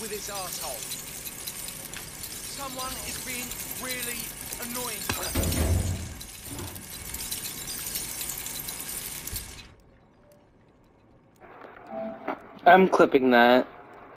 with his asshole. Someone is being really annoying. I'm clipping that.